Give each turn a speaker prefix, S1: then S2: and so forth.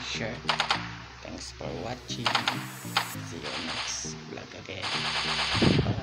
S1: comment, share. Thanks for watching. See you next vlog again.